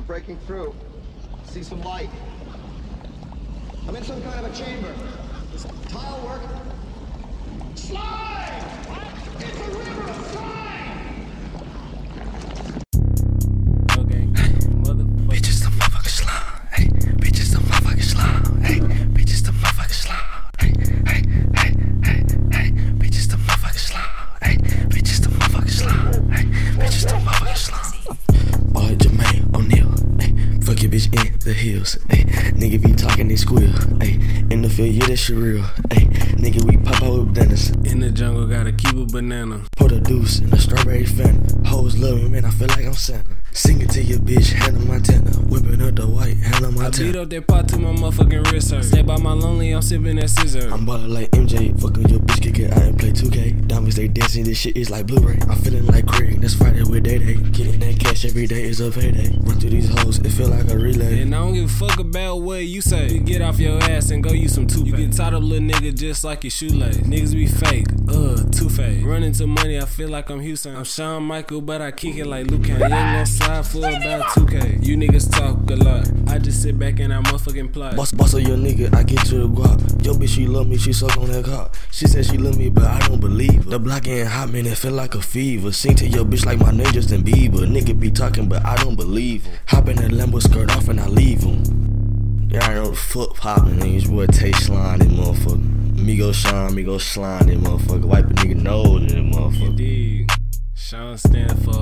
breaking through. See some light. I'm in some kind of a chamber. Tile work? Slime! Bitch in the hills. Hey, nigga be talking they squeal. Hey, in the field, yeah, that shit real. Hey, nigga, we pop out with bananas. In the jungle, gotta keep a banana. Put the deuce in a strawberry fanta. Hoes love me, man, I feel like I'm Santa. Sing it to your bitch, Hannah Montana. Up the white, Hannah I beat up that pot to my motherfucking wrist hurt. Stay by my lonely, I'm sipping that scissor. I'm ballin' like MJ, fuckin' your bitch, kick it out and play 2K. Diamonds, they dancing, this shit is like Blu-ray. I'm feeling like Craig, that's Friday with Day Day. Getting that cash every day is a payday. Run through these hoes, it feel like a relay. And I don't give a fuck about what you say. You get off your ass and go use some toothpaste. You get tied up, little nigga, just like your shoelace. Niggas be fake, uh, two face. Running to money, I feel like I'm Houston. I'm Shawn Michael, but I kick it like Liu Kang. Ain't gon' slide for about 2K. You niggas talk I just sit back and I motherfucking plot. Boss, boss of your nigga, I get to the guap. Yo, bitch, she love me, she suck on that cock. She said she love me, but I don't believe her. The block getting hot, man, it feel like a fever. Sing to your bitch like my name Justin Bieber. Nigga be talking, but I don't believe him. Hop in that Lambo skirt off and I leave him. Yeah, I know the foot poppin', niggas. Boy, Tay Slime, that motherfucker. Migo Shawn, Migo slime, that motherfucker. Wipe a nigga nose, that motherfucker. Indeed. Shawn stand for